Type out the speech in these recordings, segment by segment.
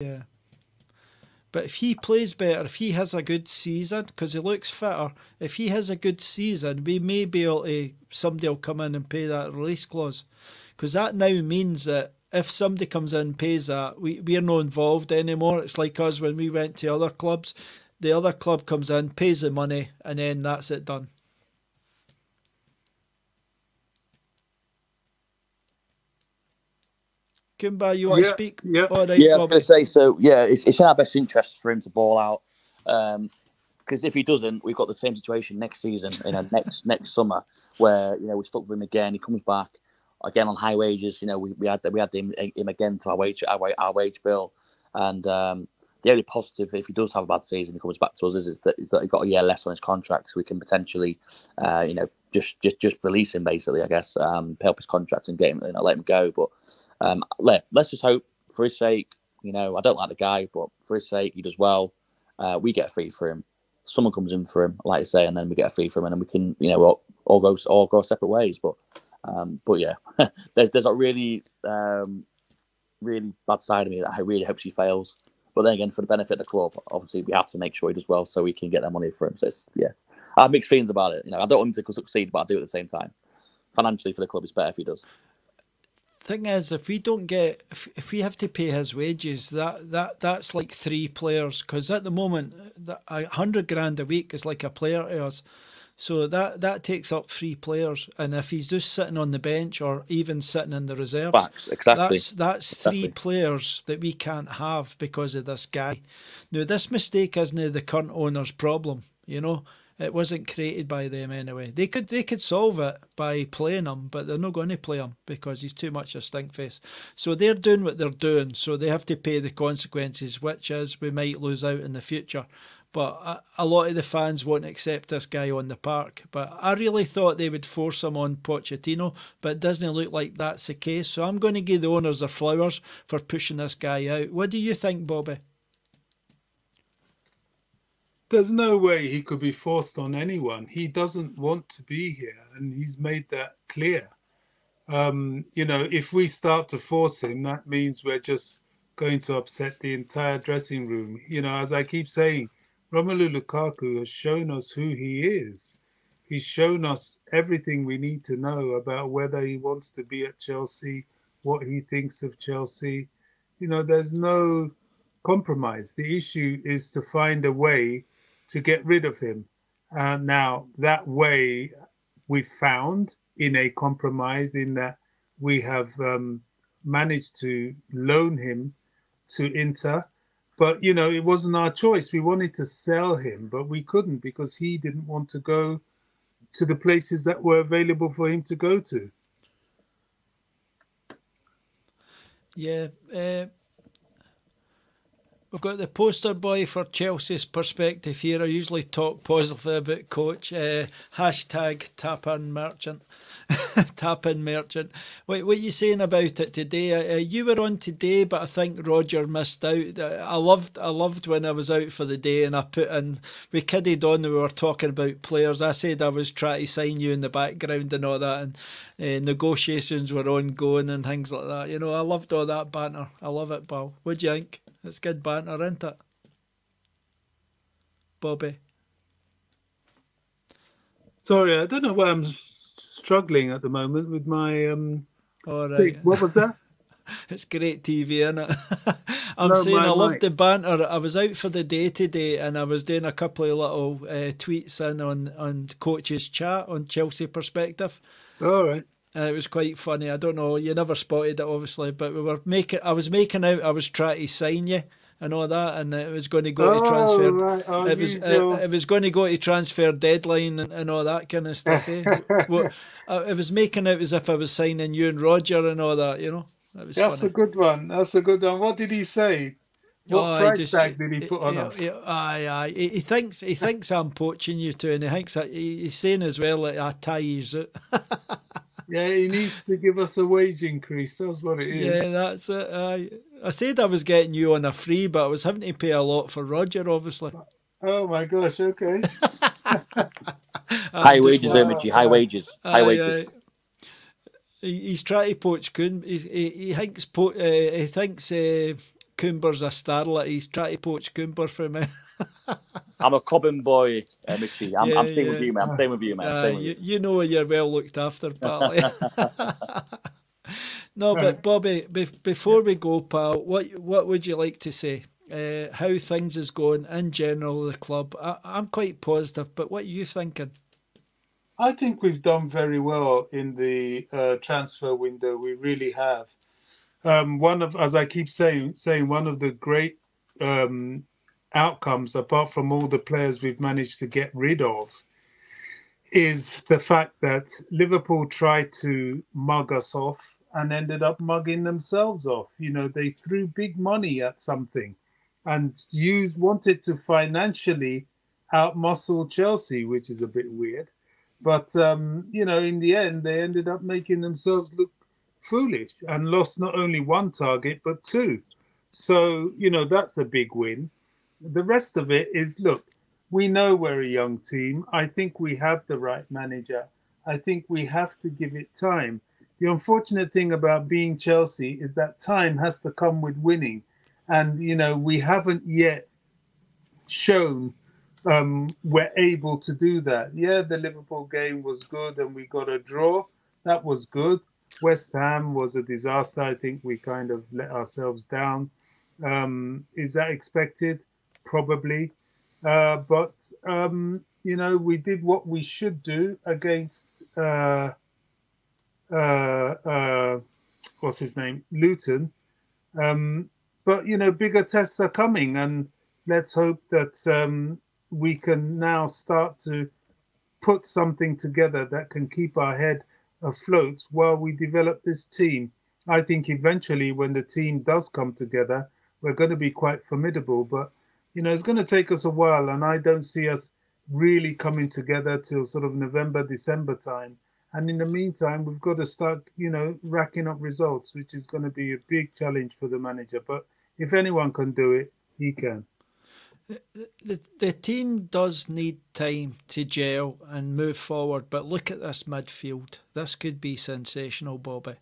Yeah. But if he plays better, if he has a good season, because he looks fitter, if he has a good season, we may be able to, somebody will come in and pay that release clause. Because that now means that if somebody comes in and pays that, we, we're not involved anymore. It's like us when we went to other clubs. The other club comes in, pays the money, and then that's it done. Coomber, you want Yeah, to speak? yeah. All right, yeah, I was going to say. So yeah, it's, it's in our best interest for him to ball out. Because if he doesn't, we've got the same situation next season, you know, next next summer, where you know we're stuck with him again. He comes back again on high wages. You know, we, we had we had him, him again to our wage our, wa- our wage bill, and um, the only positive if he does have a bad season, he comes back to us is, is that is that he got a year less on his contract, so we can potentially, uh, you know, just just just release him basically. I guess um, help his contract and get him, you know, let him go. But um, let let's just hope for his sake. You know, I don't like the guy, but for his sake, he does well. Uh, we get a fee for him. Someone comes in for him, like I say, and then we get a fee for him, and then we can, you know, all, all go all go separate ways. But um, but yeah, there's there's a really um, really bad side of me that I really hope he fails. But then again, for the benefit of the club, obviously we have to make sure he does well so we can get that money for him. So it's, yeah, I have mixed feelings about it. You know, I don't want him to succeed, but I do at the same time. Financially for the club, it's better if he does. thing is, if we don't get, if, if we have to pay his wages, that that that's like three players. Because at the moment, a hundred grand a week is like a player to us. So that that takes up three players, and if he's just sitting on the bench or even sitting in the reserves, Facts, exactly. that's that's three players that we can't have because of this guy. Now this mistake isn't the current owner's problem, you know. It wasn't created by them anyway. They could they could solve it by playing him, but they're not going to play him because he's too much a stink face. So they're doing what they're doing. So they have to pay the consequences, which is we might lose out in the future. But a, lot of the fans won't accept this guy on the park. But I really thought they would force him on Pochettino, but it doesn't look like that's the case. So I'm going to give the owners their flowers for pushing this guy out. What do you think, Bobby? There's no way he could be forced on anyone. He doesn't want to be here, and he's made that clear. Um, you know, if we start to force him, that means we're just going to upset the entire dressing room. You know, as I keep saying, Romelu Lukaku has shown us who he is. He's shown us everything we need to know about whether he wants to be at Chelsea, what he thinks of Chelsea. You know, there's no compromise. The issue is to find a way to get rid of him. Uh, now, that way we found in a compromise in that we have um, managed to loan him to Inter. But, you know, it wasn't our choice. We wanted to sell him, but we couldn't because he didn't want to go to the places that were available for him to go to. Yeah, uh, we've got the poster boy for Chelsea's perspective here. I usually talk positively about coach. Uh, hashtag tap in merchant. tap in merchant. What what you saying about it today? Uh, you were on today, but I think Roger missed out. Uh, I loved I loved when I was out for the day and I put in we kidded on. We were talking about players. I said I was trying to sign you in the background and all that, and uh, negotiations were ongoing and things like that. You know, I loved all that banter. I love it, pal. What do you think? It's good banter, isn't it? Bobby. Sorry, I don't know why I'm struggling at the moment with my. Um, All right. What was that? It's great TV, isn't it? I'm No, saying I love the banter. I was out for the day today and I was doing a couple of little uh, tweets in on, on coaches chat on Chelsea perspective. All right. And it was quite funny. I don't know, you never spotted it obviously, but we were making I was making out I was trying to sign you and all that and it was going to go to transfer right. Oh, it was go. it was going to go to transfer deadline and, and all that kind of stuff. Eh? well, I, I was making out as if I was signing you and Roger and all that, you know. That was That's funny. a good one. That's a good one. What did he say? What Oh, price just- tag did he put on he- us? he- Aye, aye. He, he thinks he thinks I'm poaching you two, and he thinks that he, he's saying as well that I tie you out. Yeah, he needs to give us a wage increase. That's what it is. Yeah, that's it. Aye. I said I was getting you on a free, but I was having to pay a lot for Roger, obviously. Oh my gosh. Okay. High wages, laughing. Ermigy. High wages. High Aye, wages. aye. He, he's trying to poach Kun. He, he, he thinks po- uh, he thinks uh, Coomber's a starlet. He's trying to poach Coomber from me. I'm a Cobham boy, uh, Mitchie. I'm, yeah, I'm staying yeah. with you, man. I'm staying with you, man. Uh, with you. you. you know you're well looked after, pal. no, but Bobby, be, before we go, pal, what what would you like to say? Uh, how things is going in general, the club. I, I'm quite positive, but what are you thinking? I think we've done very well in the uh, transfer window. We really have. Um, one of, as I keep saying, saying one of the great um, outcomes, apart from all the players we've managed to get rid of, is the fact that Liverpool tried to mug us off and ended up mugging themselves off. You know, they threw big money at something and you wanted to financially outmuscle Chelsea, which is a bit weird. But, um, you know, in the end, they ended up making themselves look foolish and lost not only one target, but two. So, you know, that's a big win. The rest of it is look, we know we're a young team. I think we have the right manager. I think we have to give it time. The unfortunate thing about being Chelsea is that time has to come with winning. And, you know, we haven't yet shown um, we're able to do that. Yeah, the Liverpool game was good and we got a draw. That was good. West Ham was a disaster. I think we kind of let ourselves down. Um, is that expected? Probably. Uh, but, um, you know, we did what we should do against, uh, uh, uh what's his name? Luton. Um, but, you know, bigger tests are coming. And let's hope that um, we can now start to put something together that can keep our head afloat while we develop this team. I think eventually, when the team does come together, we're going to be quite formidable. But you know, it's going to take us a while, and I don't see us really coming together till sort of November, December time. And in the meantime, we've got to start, you know, racking up results, which is going to be a big challenge for the manager. But if anyone can do it, he can. The, the, the team does need time to gel and move forward, but look at this midfield. This could be sensational, Bobby.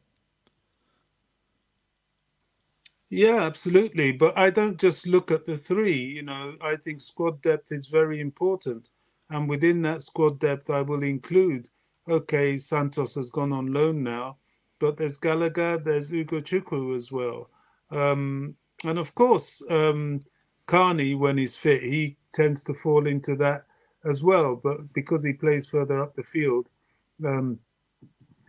Yeah, absolutely. But I don't just look at the three. You know, I think squad depth is very important. And within that squad depth, I will include okay, Santos has gone on loan now, but there's Gallagher, there's Ugochukwu as well. Um, and of course, um, Carney, when he's fit, he tends to fall into that as well. But because he plays further up the field, um,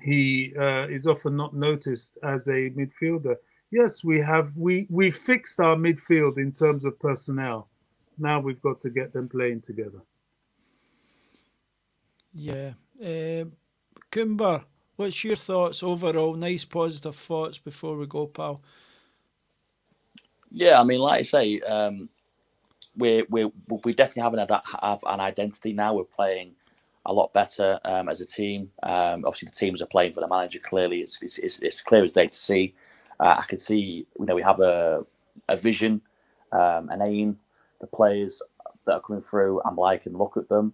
he uh, is often not noticed as a midfielder. Yes, we have we we fixed our midfield in terms of personnel. Now we've got to get them playing together. Yeah, uh, what's your thoughts overall? Nice positive thoughts before we go, pal. Yeah, I mean, like I say, um, we we we definitely have an have an identity now. We're playing a lot better um, as a team. Um, obviously, the teams are playing for the manager. Clearly, it's it's, it's, it's clear as day to see. Uh, I can see, you know, we have a a vision, um, an aim. The players that are coming through, I'm liking look at them.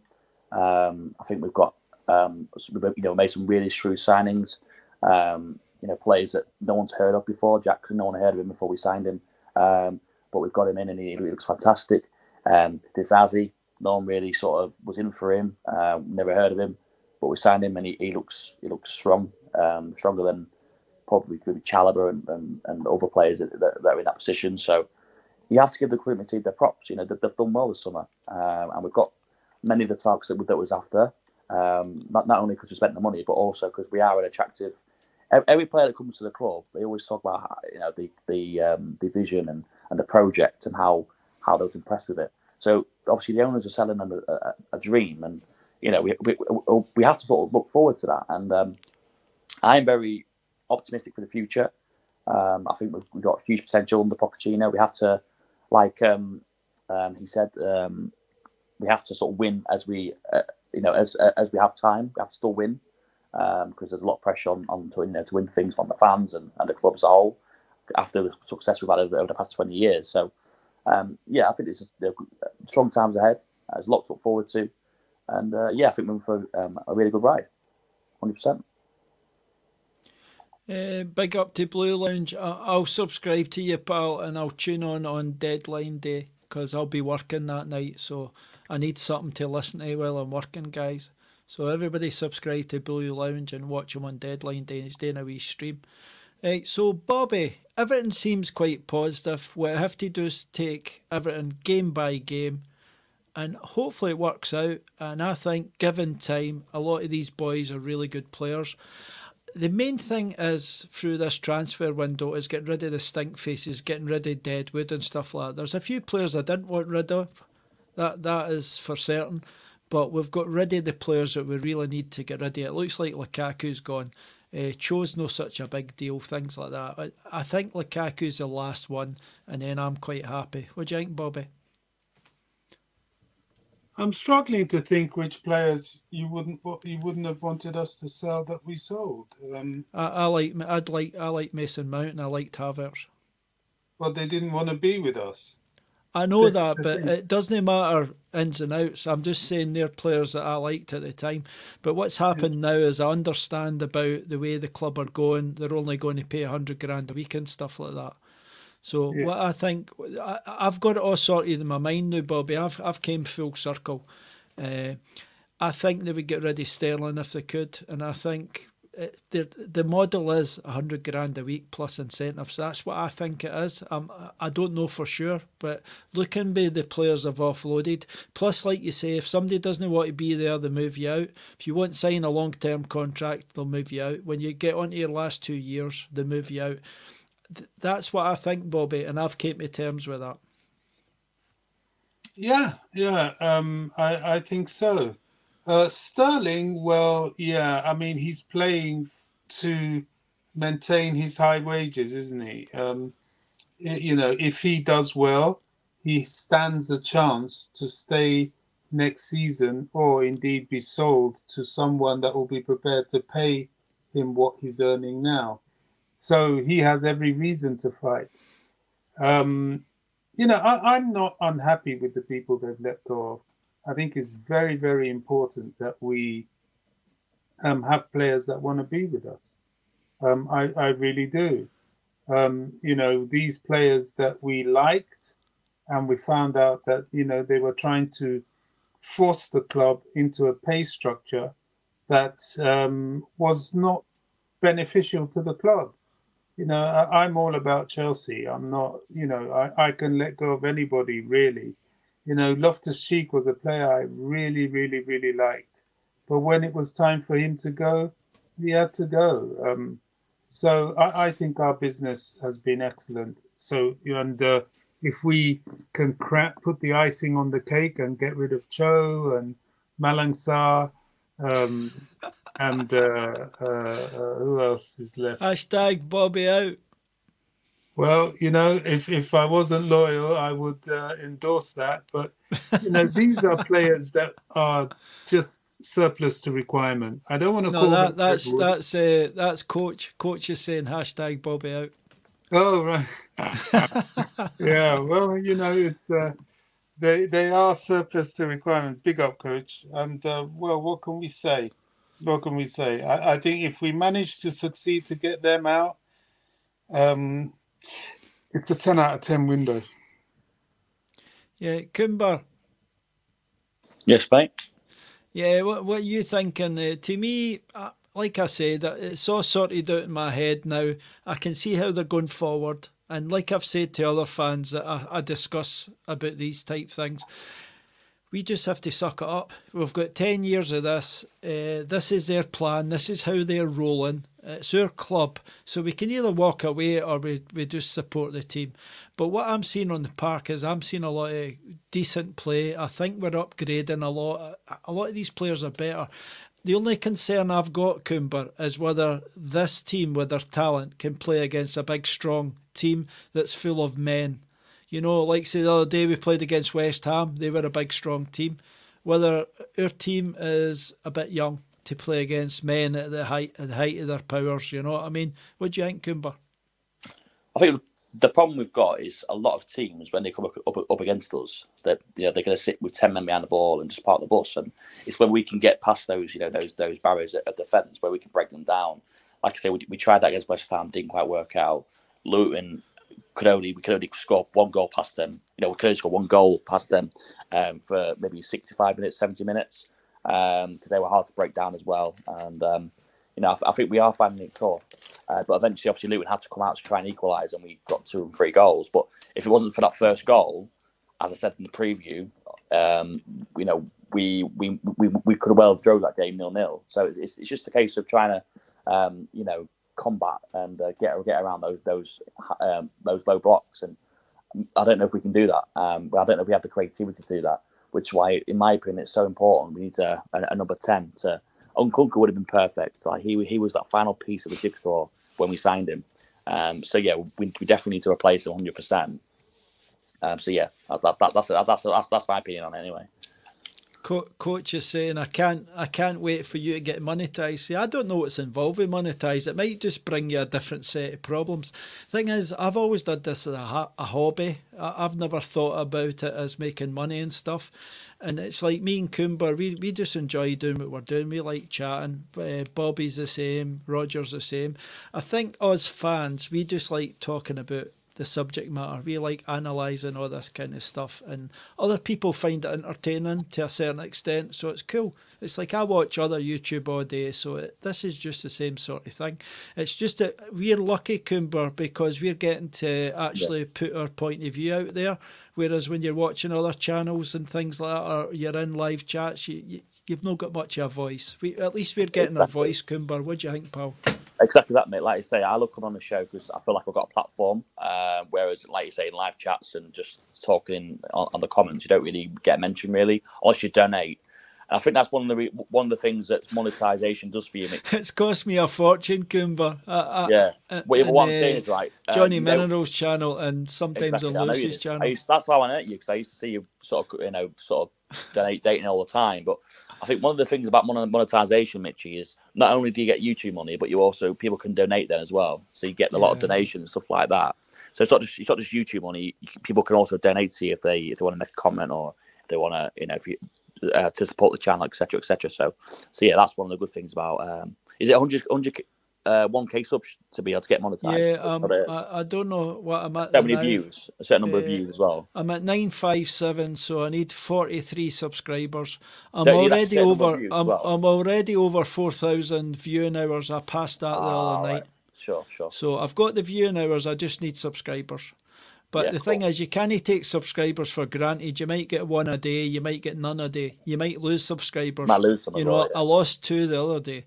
Um, I think we've got, um, you know, made some really shrewd signings. Um, you know, players that no one's heard of before. Jackson, no one heard of him before we signed him. Um, but we've got him in and he, he looks fantastic. Um, Disasi, no one really sort of was in for him. Uh, never heard of him, but we signed him and he, he looks he looks strong, um, stronger than probably could be and, and, and other players that, that, are in that position. So you have to give the recruitment team their props. You know they've, they've done well this summer, um, and we've got many of the targets that, that was after. Um, not not only because we spent the money, but also because we are an attractive every player that comes to the club, they always talk about you know the the um, the vision and, and the project and how how they was impressed with it. So obviously the owners are selling them a, a, a dream, and you know we, we we have to sort of look forward to that. And um, I'm very optimistic for the future. Um, I think we've, we've, got huge potential under Pochettino. We have to, like um, um, he said, um, we have to sort of win as we, uh, you know, as as we have time. We have to still win because um, there's a lot of pressure on, on to, know, to win things from the fans and, and the club as a whole after the success we've had over, over the past 20 years. So, um, yeah, I think it's strong times ahead. Uh, there's a lot to look forward to. And uh, yeah, I think we're for um, a really good ride, 100%. Uh, big up to Blue Lounge. I- will subscribe to you, pal, and I'll tune on on deadline day because I'll be working that night. So I need something to listen to while I'm working, guys. So everybody subscribe to Blue Lounge and watch him on deadline day. He's doing a wee stream. Right, so Bobby, everything seems quite positive. What I have to do is take everything game by game and hopefully it works out. And I think, given time, a lot of these boys are really good players the main thing is through this transfer window is getting rid of the stink faces, getting rid of Deadwood and stuff like that. There's a few players I didn't want rid of. That that is for certain. But we've got rid of the players that we really need to get rid of. It looks like Lukaku's gone. Uh, Cho's no such a big deal, things like that. I, I think Lukaku's the last one, and then I'm quite happy. What do you think, Bobby? I'm struggling to think which players you wouldn't you wouldn't have wanted us to sell that we sold. Um, I, I like I'd like I like Mason Mount and I liked Havertz. But they didn't want to be with us. I know that, but it doesn't matter ins and outs. I'm just saying they're players that I liked at the time. But what's happened now is I understand about the way the club are going. They're only going to pay a hundred grand a week and stuff like that. So yeah. what I think I, have got it all sorted in my mind now, Bobby. I've I've came full circle. Uh, I think they would get rid of Sterling if they could, and I think the the model is hundred grand a week plus incentives. That's what I think it is. Um, I don't know for sure, but looking by the players have offloaded. Plus, like you say, if somebody doesn't want to be there, they move you out. If you want to sign a long term contract, they'll move you out. When you get onto your last two years, they move you out that's what I think, Bobby, and I've came to terms with that. Yeah, yeah, um, I, I think so. Uh, Sterling, well, yeah, I mean, he's playing to maintain his high wages, isn't he? Um, you know, if he does well, he stands a chance to stay next season or indeed be sold to someone that will be prepared to pay him what he's earning now. So he has every reason to fight. Um, you know, I, am not unhappy with the people they've let go of. I think it's very, very important that we um, have players that want to be with us. Um, I, I, really do. Um, you know, these players that we liked, and we found out that, you know, they were trying to force the club into a pay structure that um, was not beneficial to the club you know, I, am all about Chelsea. I'm not, you know, I, I can let go of anybody really. You know, Loftus Cheek was a player I really, really, really liked. But when it was time for him to go, he had to go. Um, so I, I, think our business has been excellent. So, you and uh, if we can crack, put the icing on the cake and get rid of Cho and Malang Sarr, um, and uh, uh, uh, who else is left? Hashtag Bobby out. Well, you know, if if I wasn't loyal, I would uh, endorse that. But you know, these are players that are just surplus to requirement. I don't want to no, call that. That's that's uh, that's coach. Coach is saying hashtag Bobby out. Oh right. yeah. Well, you know, it's uh, they they are surplus to requirement. Big up, coach. And uh, well, what can we say? what can we say? I, I, think if we manage to succeed to get them out, um, it's a 10 out of 10 window. Yeah, Coomber. Yes, mate. Yeah, what what you thinking? Uh, to me, uh, like I said, uh, it's all sorted out in my head now. I can see how they're going forward. And like I've said to other fans that I, I discuss about these type things, we just have to suck it up. We've got 10 years of this. Uh, this is their plan. This is how they're rolling. Uh, it's our club. So we can either walk away or we, we just support the team. But what I'm seeing on the park is I'm seeing a lot of decent play. I think we're upgrading a lot. A lot of these players are better. The only concern I've got, Coomber, is whether this team, with their talent, can play against a big, strong team that's full of men you know, like say the other day we played against West Ham, they were a big strong team. Whether our team is a bit young to play against men at the height at the height of their powers, you know what I mean? What do you think, Coomber? I think the problem we've got is a lot of teams when they come up up, up against us that you know, they're going to sit with ten men behind the ball and just park the bus, and it's when we can get past those you know those those barriers of defence where we can break them down like I say, we, we tried that against West Ham, didn't quite work out. Luton could only we could only score one goal past them. You know, we could only score one goal past them um, for maybe 65 minutes, 70 minutes because um, they were hard to break down as well. And um, you know, I, I, think we are finding it tough. Uh, but eventually, obviously, Luton had to come out to try and equalise, and we got two and three goals. But if it wasn't for that first goal, as I said in the preview, um, you know, we we, we, we could have well have drove that game nil nil. So it's, it's just a case of trying to, um, you know, combat and uh, get get around those those um, those low blocks. And I don't know if we can do that. Um, I don't know if we have the creativity to do that. Which is why, in my opinion, it's so important. We need a, a, a number ten to Nkunku would have been perfect. Like he he was that final piece of the jigsaw when we signed him. Um, so yeah, we, we definitely need to replace him 100%. Um, So yeah, that, that, that's, that's that's that's my opinion on it anyway. Coach is saying I can't I can't wait for you to get monetized. See, I don't know what's involved with monetized. It might just bring you a different set of problems. Thing is, I've always done this as a, a hobby. I, I've never thought about it as making money and stuff and it's like me and Coomber, we, we just enjoy doing what we're doing. We like chatting. Uh, Bobby's the same, Roger's the same. I think us fans, we just like talking about the subject matter. We like analysing all this kind of stuff, and other people find it entertaining to a certain extent, so it's cool. It's like I watch other YouTube all day, so it, this is just the same sort of thing. It's just that we're lucky, Coomber, because we're getting to actually yeah. put our point of view out there Whereas when you're watching other channels and things like that, or you're in live chats, you, you you've not got much of a voice. We, at least we're getting a voice, Coomber. What do you think, Paul? Exactly that, mate. Like you say, I look on the show because I feel like I've got a platform. Uh, whereas, like you say, in live chats and just talking on, on, the comments, you don't really get mentioned really, unless you donate. I think that's one of the one of the things that monetization does for you. Mick. It's cost me a fortune, Coomber. Uh, yeah. Uh, what, what I'm saying is right. Uh, Johnny um, Minerals know, channel and sometimes exactly, on Lucy's channel. Used, that's how I know you because I used to see you sort of you know sort of donate dating all the time. But I think one of the things about monetization, Mitchy, is not only do you get YouTube money, but you also people can donate then as well. So you get a yeah. lot of donations stuff like that. So it's not just it's not just YouTube money. People can also donate to you if they if they want to make a comment or if they want to you know if you uh, to support the channel, etc., etc. So, so yeah, that's one of the good things about. Um, is it 100, 100 uh, 1k subs to be able to get monetized? Yeah, um, I, I, don't know what I'm at. How many now. views? A certain number uh, of views as well. I'm at 957, so I need 43 subscribers. I'm already over. I'm, well. I'm already over 4,000 viewing hours. I passed that the other right. night. Sure, sure. So I've got the viewing hours. I just need subscribers. But yeah, the thing is, you can't take subscribers for granted. You might get one a day, you might get none a day. You might lose subscribers. Might lose you know, I lost two the other day,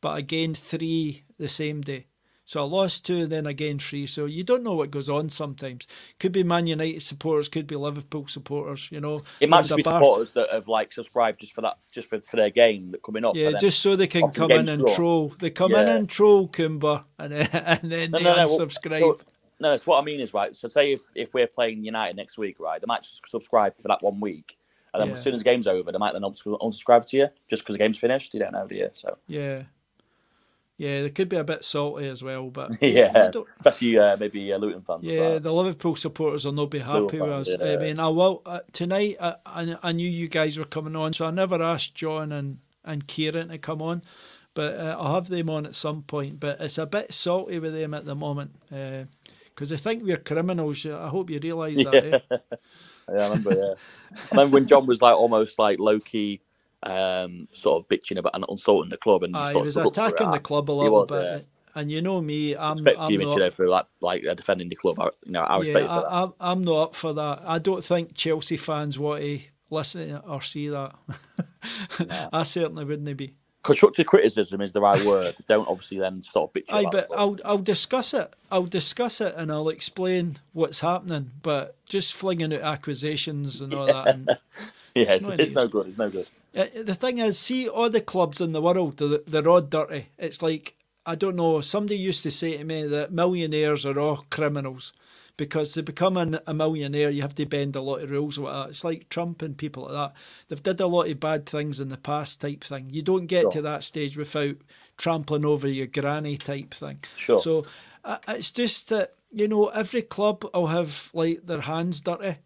but I gained three the same day. So I lost two, and then I gained three. So you don't know what goes on sometimes. Could be Man United supporters, could be Liverpool supporters. You know, it might be bar- supporters that have like subscribed just for that, just for, for their game that coming up. Yeah, just so they can come in and troll. They come yeah. in and troll Coomber, and then and then no, they no, no, unsubscribe. Well, so, no, it's what I mean is right. So say if, if we're playing United next week, right, they might subscribe for that one week, and then yeah. as soon as the game's over, they might then unsubscribe to you just because the game's finished. You don't know, do you? So yeah, yeah, they could be a bit salty as well, but yeah, especially uh, maybe uh, Luton fans. Yeah, the Liverpool supporters will not be happy with us. Yeah. I mean, I will uh, tonight. I, I knew you guys were coming on, so I never asked John and and Kieran to come on but uh, I'll have them on at some point. But it's a bit salty with them at the moment. Uh, because they think we're criminals. I hope you realise that. Yeah. Eh? yeah, I remember. Yeah, I remember when John was like almost like low key, um, sort of bitching about and insulting the club, and uh, he was attacking the club a little was, bit. Yeah. And you know me, I'm. I'm you, not, for like like uh, defending the club. You know, I respect yeah, I, I'm, I'm not up for that. I don't think Chelsea fans want to listen or see that. I certainly wouldn't be constructive criticism is the right word. Don't obviously then stop bitching. Aye, but I'll I'll discuss it. I'll discuss it and I'll explain what's happening. But just flinging out accusations and all that. And yeah, it's, it's, it's no good. It's no good. Uh, the thing is, see, all the clubs in the world, they're, they're all dirty. It's like I don't know. Somebody used to say to me that millionaires are all criminals because to become an, a millionaire, you have to bend a lot of rules like. It's like Trump and people like that. They've did a lot of bad things in the past, type thing. You don't get sure. to that stage without trampling over your granny, type thing. Sure. So uh, it's just that you know every club will have like their hands dirty.